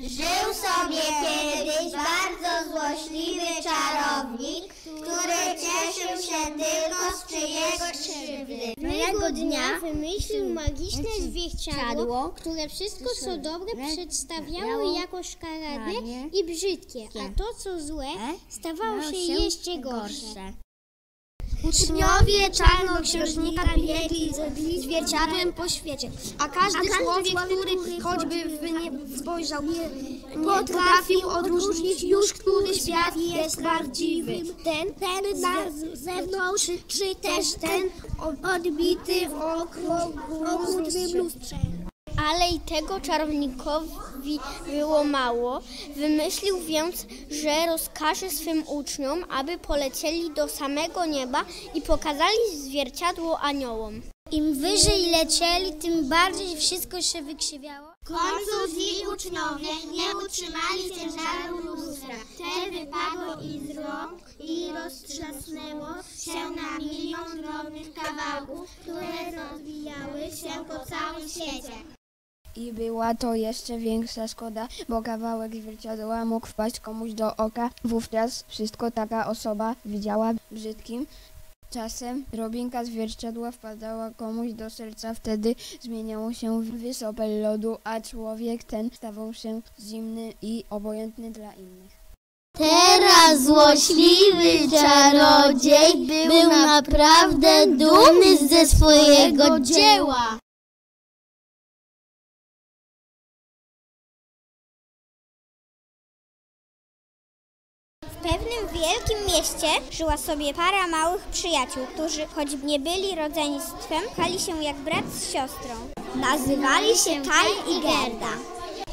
Żył sobie kiedyś bardzo złośliwy czarownik, który cieszył się tylko z czyjejś krzywdy. Pewnego dnia wymyślił magiczne zwierciadło, które wszystko co dobre przedstawiało jako szkaradne i brzydkie, a to co złe stawało się jeszcze gorsze. Uczniowie czarnoksiężnika biegli zwierciadłem po świecie, a każdy, człowiek, który choćby w nie spojrzał, nie potrafił odróżnić już, który świat jest prawdziwy. Ten, ten na zewnątrz, czy, czy też ten odbity w okrągłym lustrze. Ale i tego czarownikowi było mało. Wymyślił więc, że rozkaże swym uczniom, aby polecieli do samego nieba i pokazali zwierciadło aniołom. Im wyżej lecieli, tym bardziej wszystko się wykrzywiało. W końcu źli uczniowie nie utrzymali ciężaru lustra. Te wypadło i z rąk i roztrzasnęło się na milion drobnych kawałków, które rozwijały się po całym świecie. I była to jeszcze większa szkoda, bo kawałek zwierciadła mógł wpaść komuś do oka. Wówczas wszystko taka osoba widziała brzydkim. Czasem drobinka zwierciadła wpadała komuś do serca, wtedy zmieniało się w wysopel lodu, a człowiek ten stawał się zimny i obojętny dla innych. Teraz złośliwy czarodziej był naprawdę dumny ze swojego dzieła. W pewnym wielkim mieście żyła sobie para małych przyjaciół, którzy choć nie byli rodzeństwem, kali się jak brat z siostrą. Nazywali się Kaj i Gerda.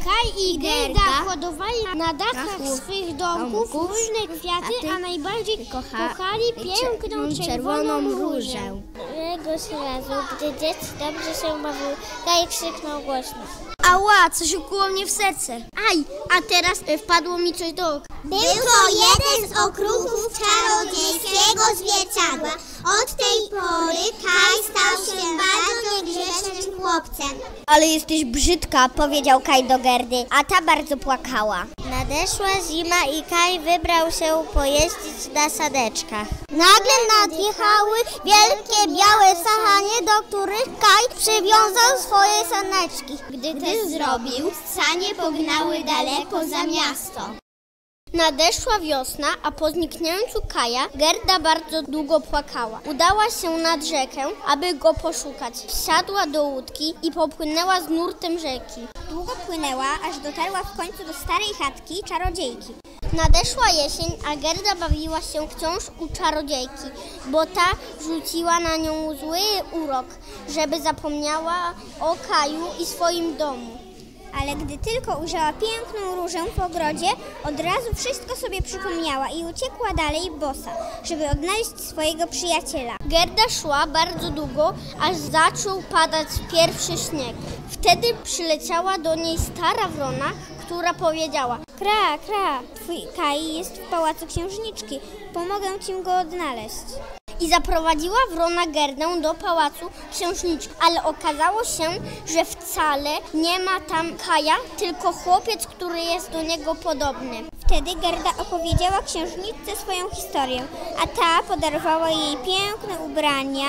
Kaj i Gerda hodowali na dachach swych domków różne kwiaty, a najbardziej kochali piękną czerwoną różę. Któregoś razu, gdy dzieci dobrze się bawiły, Kaj krzyknął głośno. Ała, coś ukuło mnie w serce. Aj, a teraz e, wpadło mi coś do oka. Był to jeden z okruchów czarodziejskiego zwierciadła. Ale jesteś brzydka, powiedział Kaj do Gerdy, a ta bardzo płakała. Nadeszła zima i Kaj wybrał się pojeździć na sadeczkach. Nagle nadjechały wielkie białe sachanie, do których Kaj przywiązał swoje saneczki. Gdy to zrobił, sanie pognały daleko za miasto. Nadeszła wiosna, a po zniknięciu Kaja Gerda bardzo długo płakała. Udała się nad rzekę, aby go poszukać. Wsiadła do łódki i popłynęła z nurtem rzeki. Długo płynęła, aż dotarła w końcu do starej chatki czarodziejki. Nadeszła jesień, a Gerda bawiła się wciąż u czarodziejki, bo ta rzuciła na nią zły urok, żeby zapomniała o Kaju i swoim domu. Ale gdy tylko ujrzała piękną różę w ogrodzie, od razu wszystko sobie przypomniała i uciekła dalej bosa, żeby odnaleźć swojego przyjaciela. Gerda szła bardzo długo, aż zaczął padać pierwszy śnieg. Wtedy przyleciała do niej stara wrona, która powiedziała Kra, kra, twój Kai jest w pałacu księżniczki, pomogę ci go odnaleźć. I zaprowadziła wrona Gerdę do pałacu księżniczki, ale okazało się, że wcale nie ma tam Kaja, tylko chłopiec, który jest do niego podobny. Wtedy Gerda opowiedziała księżniczce swoją historię, a ta podarowała jej piękne ubrania,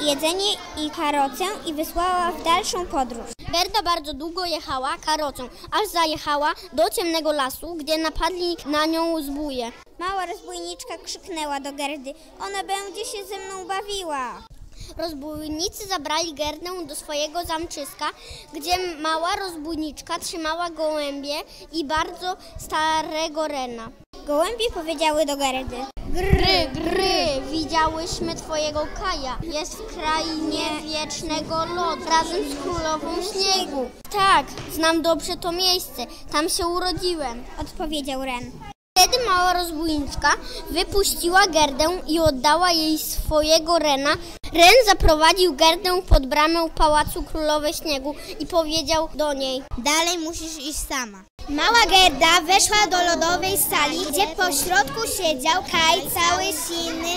jedzenie i karocę i wysłała w dalszą podróż. Gerda bardzo długo jechała karocą, aż zajechała do ciemnego lasu, gdzie napadli na nią zbóje. Mała rozbójniczka krzyknęła do Gerdy, ona będzie się ze mną bawiła. Rozbójnicy zabrali Gerdę do swojego zamczyska, gdzie mała rozbójniczka trzymała gołębie i bardzo starego rena. Gołębie powiedziały do Gerdy, Gry, gry, widziałyśmy twojego Kaja. Jest w krainie wiecznego lodu, razem z królową śniegu. Tak, znam dobrze to miejsce, tam się urodziłem. odpowiedział Ren. Wtedy mała rozbójniczka wypuściła Gerdę i oddała jej swojego Rena. Ren zaprowadził Gerdę pod bramę Pałacu Królowej Śniegu i powiedział do niej Dalej musisz iść sama. Mała Gerda weszła do lodowej sali, gdzie po środku siedział Kaj cały silny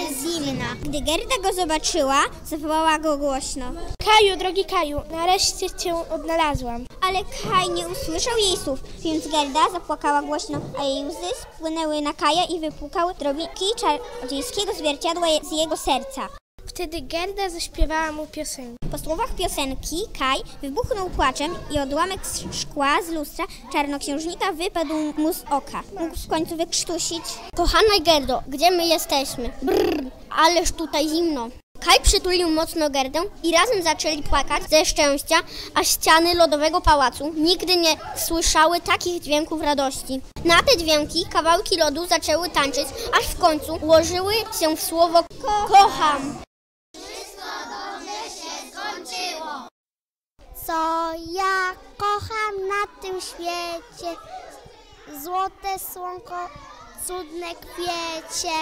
z zimna. Gdy Gerda go zobaczyła, zawołała go głośno. Kaju, drogi Kaju, nareszcie cię odnalazłam. ale Kaj nie usłyszał jej słów, więc Gerda zapłakała głośno, a jej łzy spłynęły na Kaja i wypłukały drobinki czarodziejskiego zwierciadła z jego serca. Wtedy Gerda zaśpiewała mu piosenkę. Po słowach piosenki Kaj wybuchnął płaczem i odłamek sz- szkła z lustra czarnoksiężnika wypadł mu z oka. Mógł w końcu wykrztusić. Kochana Gerdo, gdzie my jesteśmy? Brrr, ależ tutaj zimno. Kaj przytulił mocno Gerdę i razem zaczęli płakać ze szczęścia, a ściany lodowego pałacu nigdy nie słyszały takich dźwięków radości. Na te dźwięki kawałki lodu zaczęły tańczyć, aż w końcu ułożyły się w słowo ko- kocham. Co ja kocham na tym świecie, złote słonko, cudne kwiecie.